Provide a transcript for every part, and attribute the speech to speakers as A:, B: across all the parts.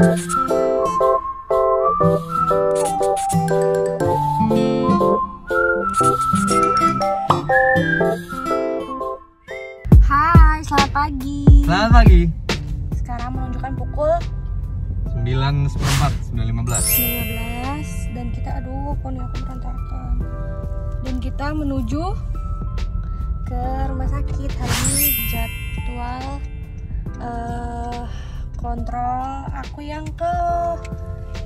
A: Hai, selamat pagi.
B: Selamat pagi.
A: Sekarang menunjukkan pukul
B: 9 seperempat, 9.15.
A: 19 dan kita aduh poni aku berantakan. Dan kita menuju ke rumah sakit hari ini jadwal eh kontrol aku yang ke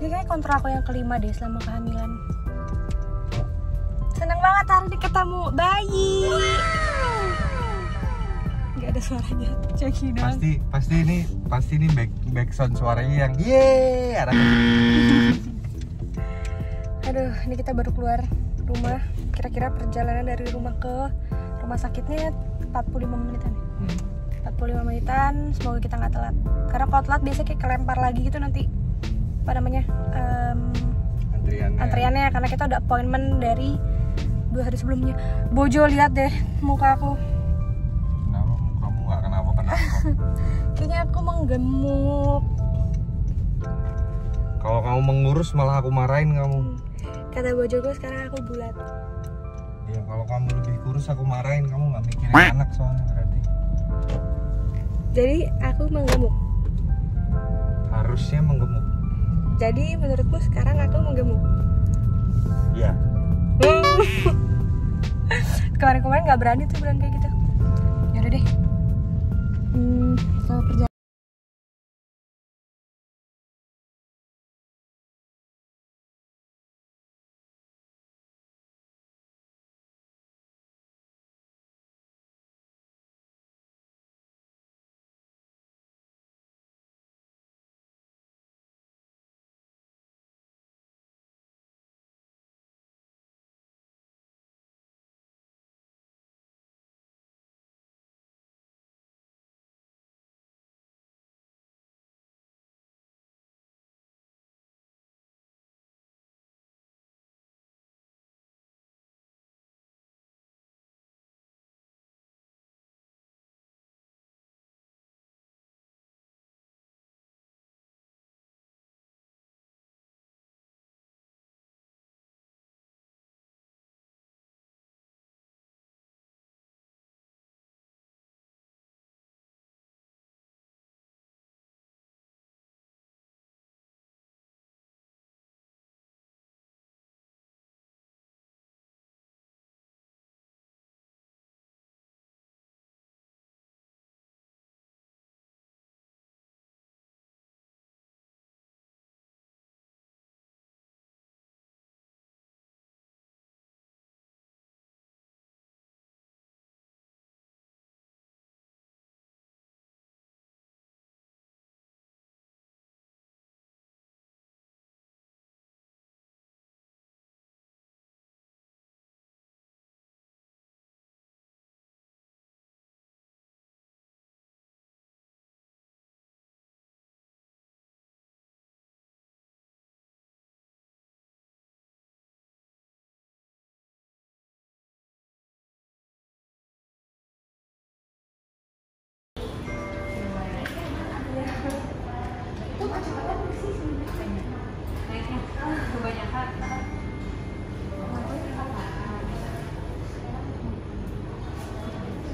A: ini kayak kontrol aku yang kelima deh selama kehamilan. Seneng banget hari ini ketemu bayi. Gak ada suaranya, doang.
B: Pasti pasti ini pasti ini back back sound suaranya yang ye ada
A: Aduh, ini kita baru keluar rumah. Kira-kira perjalanan dari rumah ke rumah sakitnya 45 menitan. ya? 45 menitan, semoga kita nggak telat. Karena kalau telat biasanya kayak kelempar lagi gitu nanti apa namanya em,
B: antriannya.
A: antriannya karena kita udah appointment dari dua hari sebelumnya. Bojo lihat deh muka aku.
B: Kenapa kamu nggak kenapa kenapa?
A: Kayaknya aku menggemuk.
B: Kalau kamu mengurus malah aku marahin kamu.
A: Kata bojoku sekarang aku bulat.
B: Ya kalau kamu lebih kurus aku marahin kamu nggak mikirin anak soalnya berarti.
A: Jadi aku menggemuk.
B: Harusnya menggemuk.
A: Jadi menurutmu sekarang aku menggemuk?
B: Iya.
A: Kemarin-kemarin nggak berani tuh bilang kayak gitu.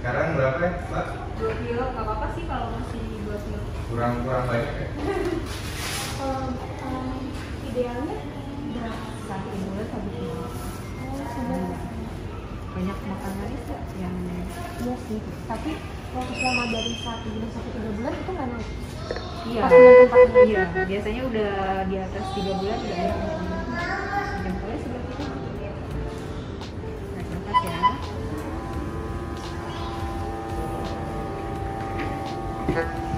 B: Sekarang berapa ya, Mbak?
C: 2 kilo nggak apa-apa sih kalau masih 2 kilo
B: Kurang kurang banyak ya?
A: idealnya
C: satu bulan satu kilo banyak makan manis nggak yang
A: iya sih. Tapi kalau selama dari satu bulan sampai tiga bulan itu nggak naik.
C: iya
A: Pas bulan keempat
C: iya biasanya udah di atas 3 bulan udah ada
A: Nggak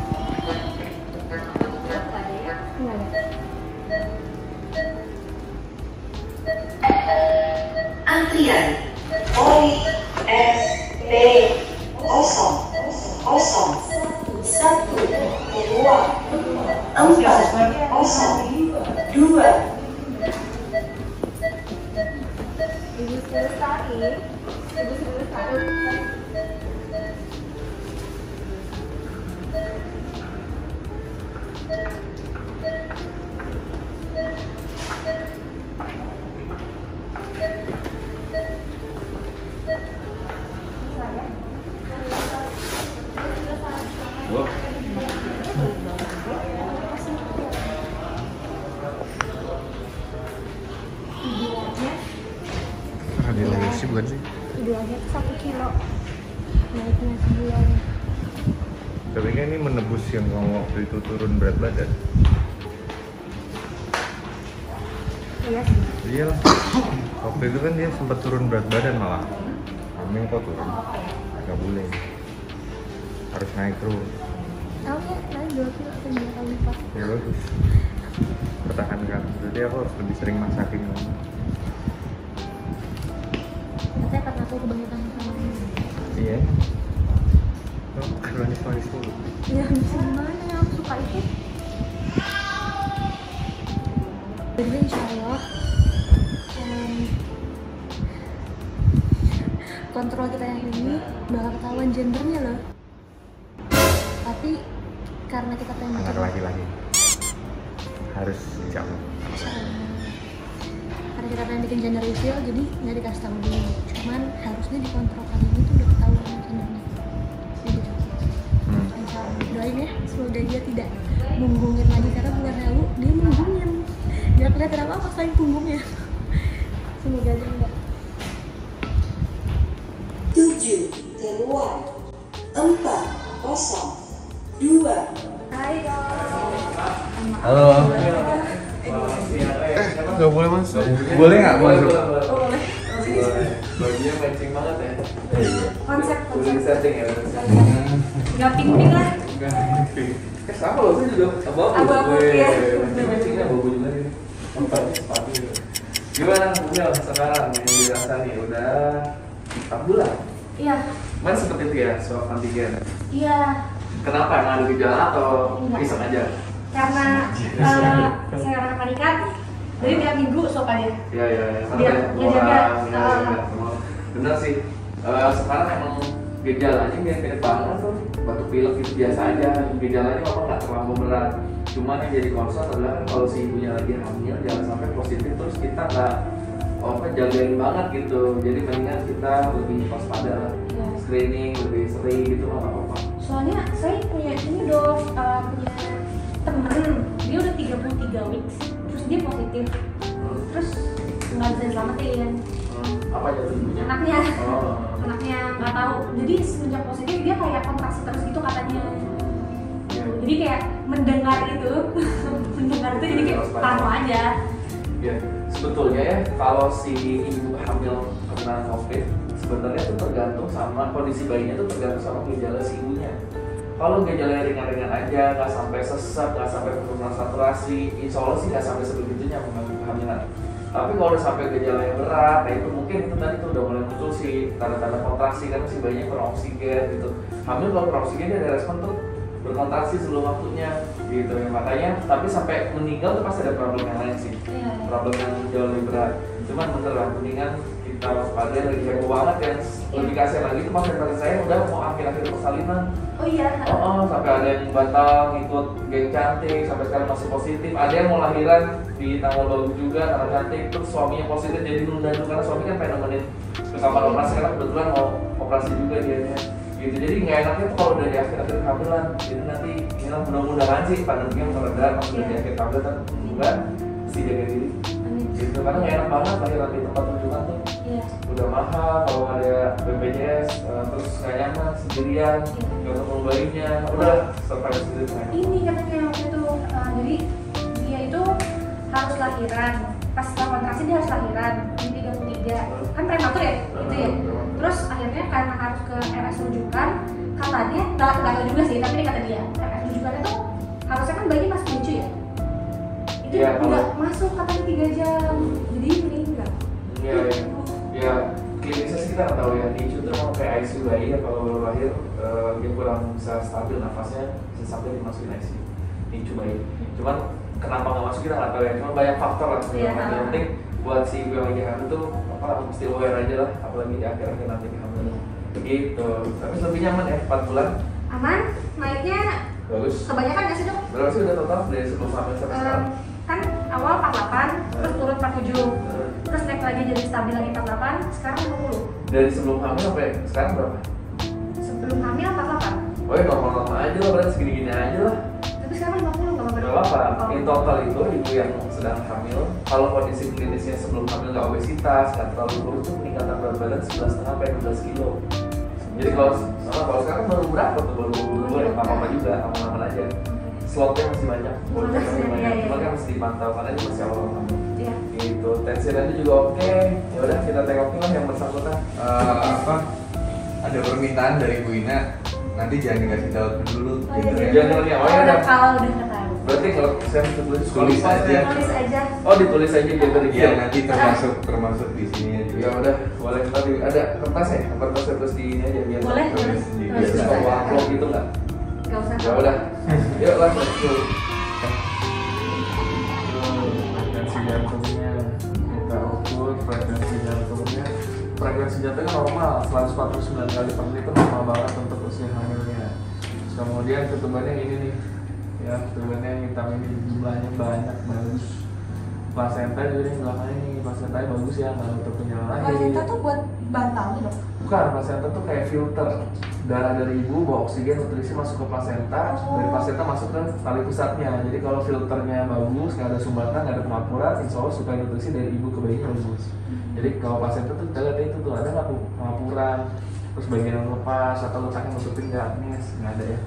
B: yang kamu waktu itu turun berat badan.
A: iya sih
B: Iya lah. Waktu itu kan dia sempat turun berat badan malah. Kami kok turun. Gak boleh. Harus naik terus.
A: tahu ya naik dua kilo dua kali lipat
B: Ya bagus. Pertahankan. Jadi aku harus lebih sering masakin kamu.
A: ternyata karena aku kebanyakan sama ini
B: Iya. Kan manis-manis dulu.
A: ya bisa gimana aku suka itu jadi insya Allah em, kontrol kita yang ini bakal ketahuan gendernya loh tapi karena kita pengen
B: Anak laki-laki. Harus jauh.
A: karena kita pengen bikin gender reveal jadi nggak dikasih tahu dulu cuman harusnya dikontrol kali ini tuh udah ketahuan doain ya semoga dia tidak munggungin lagi karena bulan lalu dia munggungin nggak kelihatan apa apa selain punggungnya. Semoga aja enggak.
D: Tujuh keluar. Empat kosong. Dua.
A: Hai
B: Halo. Eh, nggak boleh masuk. Boleh. Nggak masuk?
E: Bajunya matching banget ya.
A: konsep
E: Udah di setting ya.
A: nggak pink lah
E: Eh sama loh, saya juga abu-abu.
A: Abu-abu,
E: Wih,
A: iya.
E: Matching matchingnya abu-abu juga nih. Sepatu, sepatu. Gimana Bumil sekarang yang dirasa nih udah 4 bulan?
A: iya
E: Kemarin sempet itu ya swab antigen.
A: iya
E: Kenapa emang ada gejala atau
A: Enggak.
E: iseng aja?
A: karena eh, saya orang kepanikan jadi tiap minggu sok aja
E: Iya iya, iya.
A: Biar ngejaga,
E: orang, ya,
A: uh,
E: ya, semua. Bener sih. Eh, sekarang emang gejalanya mirip-mirip banget tuh. Batuk pilek itu biasa aja. Gejalanya apa nggak terlalu berat. Cuman yang jadi concern adalah kan kalau si ibunya lagi hamil jangan sampai positif terus kita nggak apa jagain banget gitu. Jadi mendingan kita lebih waspada lah.
A: Iya.
E: Screening lebih sering gitu nggak apa-apa.
A: soalnya saya punya ini dong uh, punya temen dia udah 33 weeks terus dia positif
E: Hmm.
A: terus nggak bisa diselamatin
E: Hmm. Apa jatuh
A: anaknya
E: Oh.
A: anaknya nggak tahu jadi semenjak positif dia kayak kontraksi terus gitu katanya
E: Iya.
A: jadi kayak mendengar itu mendengar itu jadi kayak parno aja
E: Ya, sebetulnya ya kalau si ibu hamil kena COVID sebenarnya itu tergantung sama kondisi bayinya itu tergantung sama gejala si ibunya. Kalau gejala ringan-ringan aja, nggak sampai sesak, nggak sampai penurunan saturasi, insya Allah sih nggak sampai sebegitunya mengalami kehamilan. Tapi kalau sampai gejala yang berat, nah itu mungkin itu tadi tuh udah mulai muncul sih tanda-tanda kontraksi karena si bayinya kurang oksigen gitu. Hamil kalau kurang oksigen dia ada respon tuh berkontraksi sebelum waktunya gitu ya makanya tapi sampai meninggal tuh pasti ada problem yang lain sih
A: Iya.
E: problem yang jauh lebih berat cuman bener lah mendingan kita waspada lagi heboh banget kan lebih kasih lagi. Itu pas dari saya udah mau akhir-akhir persalinan.
A: Oh iya
E: oh, oh, sampai ada yang batal ngikut geng cantik sampai sekarang masih positif. Ada yang mau lahiran di tanggal bagus juga tanggal cantik terus suaminya positif jadi nunda dulu. Karena suami kan pengen nemenin ke kamar operasi karena kebetulan mau operasi juga dianya. Gitu. Jadi nggak enaknya tuh kalau udah di akhir akhir kehamilan jadi nanti ini lah mudah-mudahan sih pandeminya mereda pas udah di
A: Iya.
E: akhir kehamilan enggak mesti jaga diri. Gitu. Karena nggak enak banget lahiran di tempat tujuan tuh
A: iya.
E: Udah mahal kalau ada BPJS eh, terus nggak nyaman sendirian nggak ketemu bayinya. Udah survive sendiri
A: ini katanya waktu itu uh, jadi dia itu harus lahiran. Pas setelah kontraksi dia harus lahiran di 33 kan prematur ya gitu ya. Terus akhirnya karena harus ke RS rujukan katanya nggak nggak tahu juga sih tapi ini kata dia RS rujukan itu harusnya kan bayi masih lucu ya? Itu
E: Iya,
A: nggak masuk katanya tiga jam. Jadi meninggal
E: Iya, ya. Ya klinisnya sih kita nggak tahu ya. NICU itu emang kayak ICU bayi ya kalau baru lahir eh, dia kurang bisa stabil nafasnya bisa sampai dimasukin ICU NICU bayi cuman kenapa nggak masuk kita nggak tahu ya. Cuma banyak faktor lah
A: Iya.
E: yang penting buat si ibu yang lagi hamil tuh apa mesti aware aja lah. Apalagi di akhir-akhir nanti hamil. Gitu. Tapi lebih nyaman ya 4 bulan.
A: Aman naiknya
E: bagus.
A: kebanyakan nggak sih dok?
E: Berapa sih udah total? Dari sebelum hamil sampai
A: Em,
E: sekarang
A: awal 48 terus turun 47
E: Eh,
A: terus naik lagi jadi stabil lagi 48 sekarang 50
E: dari sebelum hamil sampai sekarang berapa?
A: Sebelum hamil 48
E: oh ya normal-normal aja lah berarti segini-gini aja lah.
A: Tapi sekarang 50 nggak apa-apa.
F: Nggak apa-apa. In total itu ibu yang sedang hamil, kalau kondisi klinisnya sebelum hamil nggak obesitas, nggak terlalu kurus itu peningkatan berat badan 11,5 sampai 12 kilo. Jadi kalau sama kalau sekarang baru berapa tuh? Baru dua ya nggak apa-apa juga aman-aman aja. Slotnya masih banyak, bolanya masih banyak,
A: iya,
F: cuma
A: iya.
F: kan mesti dipantau karena ini masih awal-awal
A: Iya.
F: gitu tensi nanti juga oke ya udah kita tengokin lah yang bersangkutan
B: Eh, apa ada permintaan dari Bu Ina nanti jangan dikasih tahu dulu
A: Oh, iya,
B: gitu
A: iya.
B: ya.
F: Jangan dulu ya, oh,
A: Oh,
F: ya
A: kalau udah tahu.
F: berarti kalau saya tulis
B: Tulis aja.
A: Tulis aja.
F: oh ditulis aja gitu di
B: Iya nanti termasuk termasuk di sini juga.
F: ya udah boleh tadi ada kertas ya kertas tulis di ini aja biar
A: Boleh,
B: tulis di-
A: aja.
F: amplop gitu nggak
A: Usah.
F: ya udah. Yuk langsung
E: frekuensi jantungnya. Kita ukur frekuensi jantungnya. Frekuensi jantungnya normal. 149 kali per menit itu normal banget untuk usia hamilnya. Kemudian ketubannya ini nih. Ya ketubannya yang hitam ini. Jumlahnya banyak bagus placenta juga nih belakangnya nih. Placenta bagus ya nggak untuk penyaluran air
G: Placenta tuh buat bantal dok.
E: Bukan, placenta tuh kayak filter. Darah dari ibu bawa oksigen nutrisi masuk ke placenta. Dari placenta masuk ke tali pusatnya. Jadi kalau filternya bagus nggak ada sumbatan nggak ada pengapuran insya Allah suplai nutrisi dari ibu ke bayinya bagus. Jadi kalau placenta tuh kita lihat itu tuh ada nggak pengapuran terus bagian yang lepas atau letaknya nutupin nggak nih nggak ada ya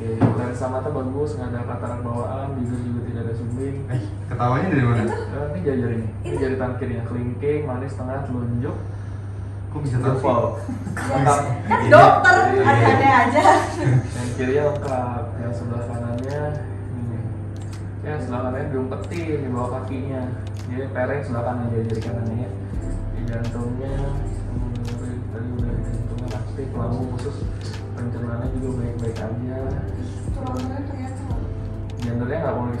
E: oke lensa mata bagus nggak ada katarak bawaan bibir juga tidak ada sumbing.
B: Eh, ketawanya dari mana?
E: Eh, ini jari jari ini ini jari tangan kirinya kelingking manis tengah telunjuk.
B: Kok bisa tahu sih?
E: jempol
A: Kan dokter, ada-ada aja.
E: yang kirinya lengkap yang sebelah kanannya ini. Yang sebelah kanannya diumpetin di bawah kakinya. Jadi pereng sebelah kanan jadi jari kanannya. Ya di jantungnya hmm, tadi udah jantungnya aktif lambung khusus. Pencernaannya juga baik-baik aja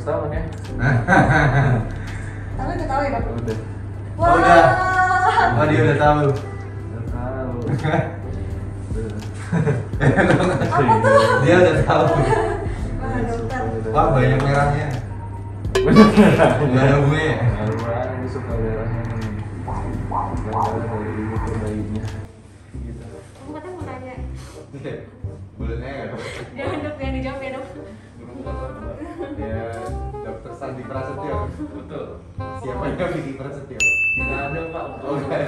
E: nggak kan ya
G: Tapi udah tahu ya dok.
E: udah
B: Oh, udah. Oh dia udah tahu.
E: udah tahu.
G: Apa tuh?
B: Dia udah tahu.
G: Wah dokter.
B: Wah banyak merahnya. Enggak ada gue.
E: Ini suka nih. Dari ibu ke bayinya. Gitu.
A: Kamu katanya mau nanya.
B: Boleh nanya nggak dok?
A: Jangan dok, jangan dijawab ya dok.
B: Ya dokter Sandi Prasetyo.
F: betul.
B: Siapa yang Vicky Prasetyo?
F: tidak ada pak.
B: Oh
F: ya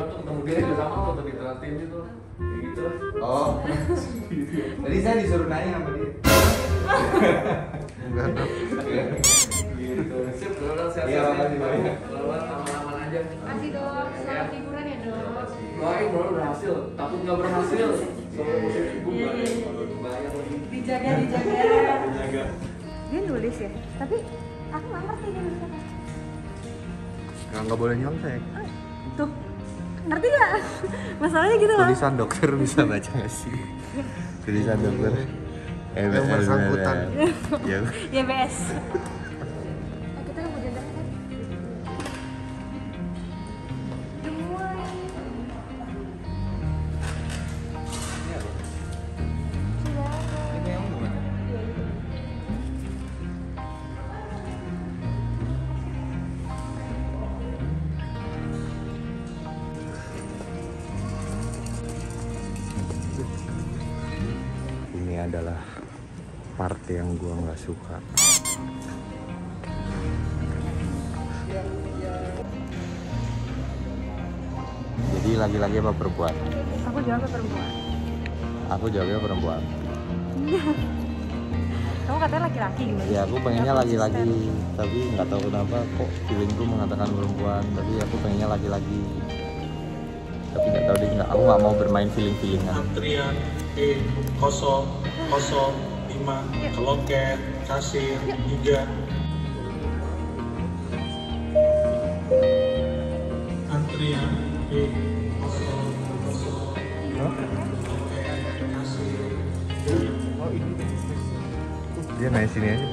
F: untuk ketemu dia juga sama tuh tapi teratin itu. Kayak gitu.
B: Oh. Tadi saya disuruh nanya sama dia. Enggak dok.
F: gitu. Sip udah sehat
B: Iya, makasih banyak.
F: lawan aman-aman aja.
A: Makasih dok, selamat liburan ya dok.
F: doain bro berhasil. Takut nggak berhasil
A: Dijaga, dijaga.
F: jaga
A: Dia nulis ya, tapi aku nggak ngerti dia nulis apa.
B: Nggak boleh nyontek.
A: Tuh, ngerti nggak? Masalahnya gitu loh.
B: Tulisan dokter bisa baca nggak sih? Tulisan dokter. Eh,
H: Yang bersangkutan.
B: Ya.
A: Ya BS.
B: Adalah part yang gua nggak suka. Jadi lagi-lagi apa perempuan?
A: Aku jawab perempuan.
B: Aku jawabnya perempuan.
A: Kamu katanya laki-laki gimana?
B: Ya aku pengennya lagi-lagi, tapi nggak tahu kenapa kok feelingku mengatakan perempuan, tapi aku pengennya lagi-lagi. Tapi nggak tahu deh, nggak, aku nggak mau bermain feeling-feelingan.
H: antrian E 005 ke loket kasir juga antrian E 005
B: Dia naik sini aja.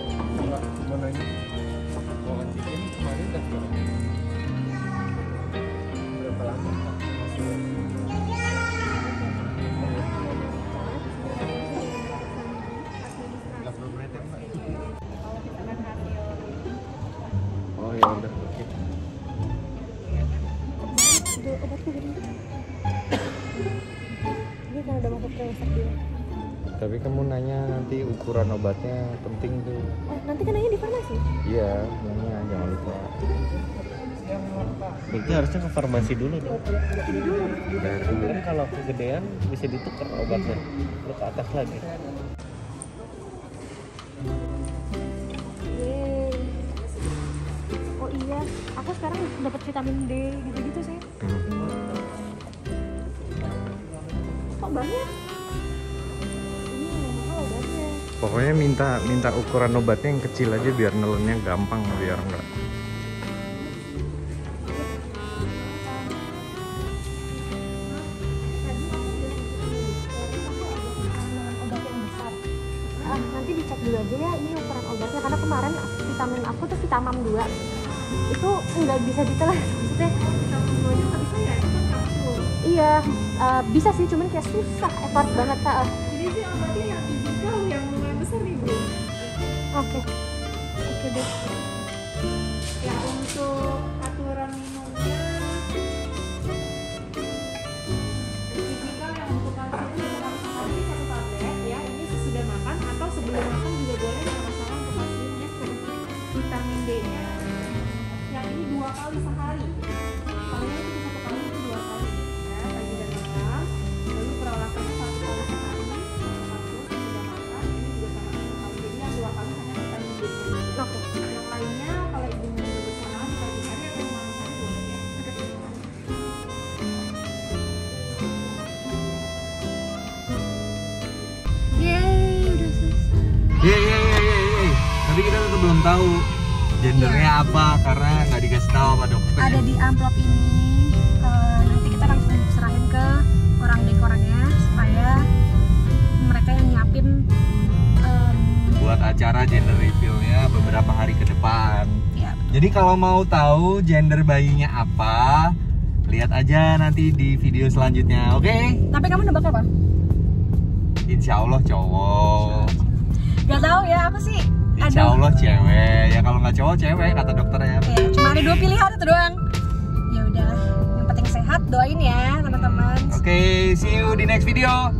B: Oh Tapi kamu nanya nanti ukuran obatnya penting tuh.
A: Oh, nanti kan nanya di farmasi.
B: Iya, nanya jangan lupa.
I: Berarti harusnya ke farmasi dulu dong. Kan kalau kegedean bisa ditukar obatnya. Lu ke atas lagi.
A: Yeay. Oh iya, aku sekarang dapat vitamin D gitu-gitu sih. Kok banyak?
B: Pokoknya minta minta ukuran obatnya yang kecil aja biar nelennya gampang biar enggak.
A: obat yang besar. Ah, nanti dicek dulu aja ya ini ukuran obatnya karena kemarin vitamin aku tuh vitamin 2 itu nggak bisa ditelan maksudnya iya eh, bisa sih cuman kayak susah effort banget kak
C: Jadi sih obatnya yang
A: oke. Oke deh.
C: Yang untuk
B: tahu gendernya apa karena nggak dikasih tahu sama dokter.
A: ada di amplop ini Eh, nanti kita langsung serahin ke orang dekornya supaya mereka yang nyiapin
B: buat acara gender reveal-nya beberapa hari ke depan.
A: ya
B: Jadi kalau mau tahu gender bayinya apa, lihat aja nanti di video selanjutnya. Oke?
A: tapi kamu nebak apa?
B: Insya Allah cowok.
A: Gak tahu ya aku sih
B: Insya Allah cewek. Ya kalau nggak cowok cewek kata dokternya.
A: ya cuma ada dua pilihan itu doang ya udah yang penting sehat doain ya teman-teman
B: Oke, see you di next video.